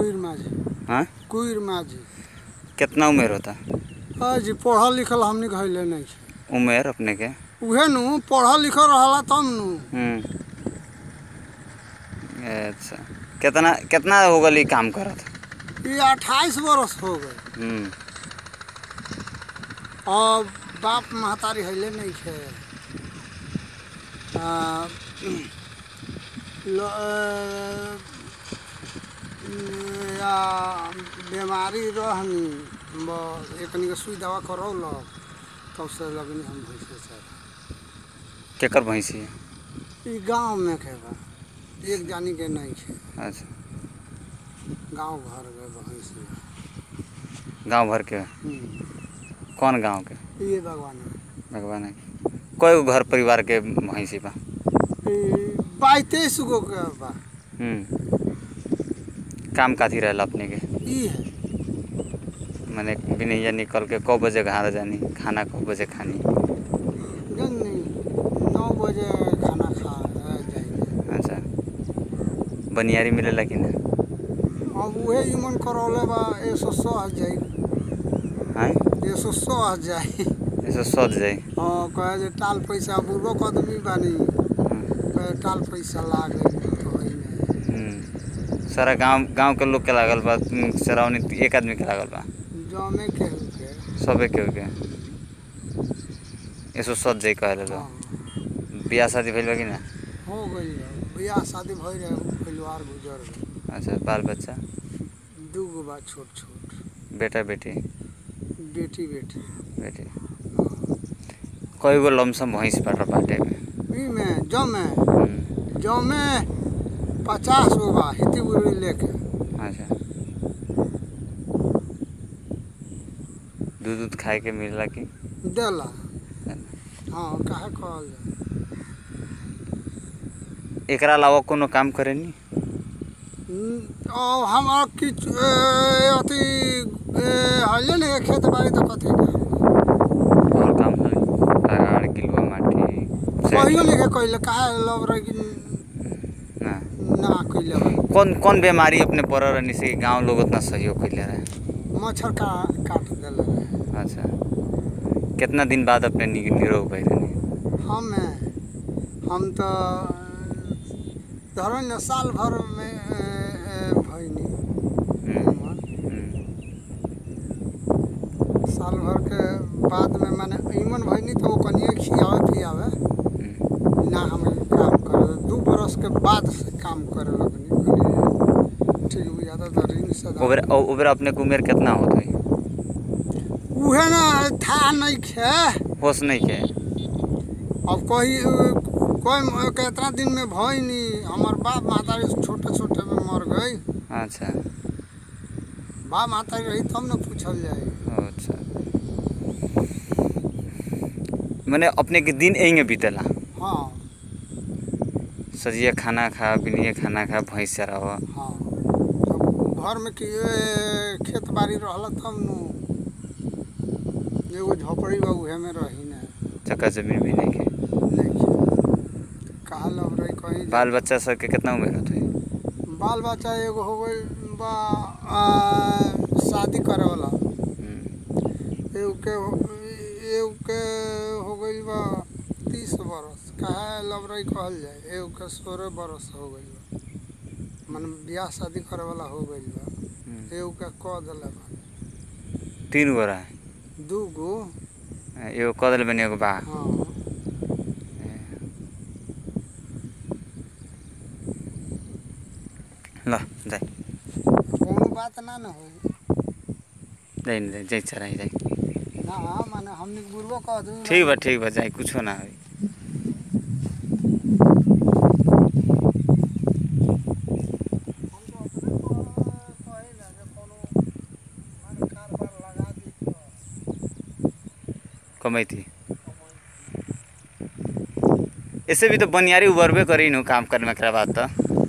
माझी हाँ? माझी कितना उम्र होता? हाँ जी पढ़ल लिखल हमनी कहले नहीं उम्र अपने के? उहे नु पढ़ल लिखल रहला तब नु। हम्म। अच्छा। कितना कितना हो गल काम करत? ये अट्ठाईस बरस हो गए। हम्म। और बाप महतारी हइले नहीं छे। आ, ल- अ, या बीमारी रहनी। ब- एकनी के सुई दवा करौलक तब से लगनी हम भैंसे चाहे केकर भैंसी? है गाँव में के बा। एक जानी के नहीं छे। अच्छा। गाँव घर के भैंस। गाँव भर के? कौन गाँव के? ये भगवान भगवान है कोई घर परिवार के भैंसी बा? तेईस गो के बा। हम्म। काम काथी रहेला अपने के। है। मैंने बिनैया निकल के कौ बजे घर जानी खाना कौ बजे खानी। नौ बजे खाना खा अच्छा। बनियारी मिलेला कि ना अब उहे इमन करौले बा एक सौ सौ आ जाई। हाँ? एक सौ सौ आ जाई। ऐसे सज जाए हाँ कहे जे टाल पैसा बुर्बक आदमी बानी। कहे टाल पैसा लागे तो हम्म। सारा गाँव गाँव के लोग के लागल बा सराउनी एक आदमी के लागल बा। जमे के के सबे के के ऐसो सज जाए कहले लो हाँ। बियाह शादी भइल बा कि ना? हो गई बियाह शादी भई रहे परिवार गुजर अच्छा बाल बच्चा? दू गो बा छोट छोट। बेटा बेटी? बेटी बेटी। बेटी। कई गो लमसम भैंस बाटर बाटे। में में जमे। हम्म। जमे। पचास गो बा हिती बुरी लेके अच्छा। दूध दूध खाए के मिलला कि? देला। हाँ काहे कहल जाए? एकरा अलावा कोनो काम करे नी? और हमारा किच ए, अथी हले नहीं खेत बाड़ी तो कथी के और काम है टागाड़ गिलवा माटी कहियो नहीं के कइले काहे लब रही कि कौन कौन बीमारी अपने पड़ रहनी से गाँव लोग उतना सहयोग कैले रहे मच्छर का काट देले अच्छा। कितना दिन बाद अपने निरोग भई हम हम तो धरो न साल भर में भइनी हम्म, साल भर के बाद में माने इमन भइनी तो वो कनिए खियावे पियावे हम्म। ना हम के बाद काम करे लगनी कनी ठीक बुझाता तो ऋण से ओबरे ओ- अपने के उम्र कितना होत? है उहे ना था नहीं खे। होश नहीं के अब कोई कोई कितना दिन में भइनी हमार बाप मातारी छोटे छोटे में मर गई। अच्छा। बाप मातारी रही तब न पूछल जाए अच्छा। मैंने अपने के दिन यहीं बीतेला। हाँ। सजिया खाना खा बिनिए खाना खा भैंस चरावा हाँ। घर में कि खेत बाड़ी रहला तब नु। एगो झोपड़ी बा उहे में रही ना। चक्का ज़मीन भी नहीं के खे कहा रही कहीं बाल बच्चा सबके कितना उम्र होत? बाल बच्चा एगो हो गई बा आ, शादी करे वाला हम्म, एगो के एगो के हो गई बा तीस बरस काहे लब रही कहल जाए एगो के सोलह बरस हो गई बा। मन ब्याह शादी करे वाला हो गई बा। हम्म। एगो के कह दिले बा। तीन गो रहा? दू गो। एगो कह दिल बनी एगो बा। हाँ। ल जाए कोनो बात ना न हो जाए जाए जाए चराई जाए ना माने हमने बुढ़बो कह दू ठीक बा ठीक बा जाए कुछो ना होई कमैती ऐसे भी तो बनियारी उबरबे करी नु काम करने के बाद तो।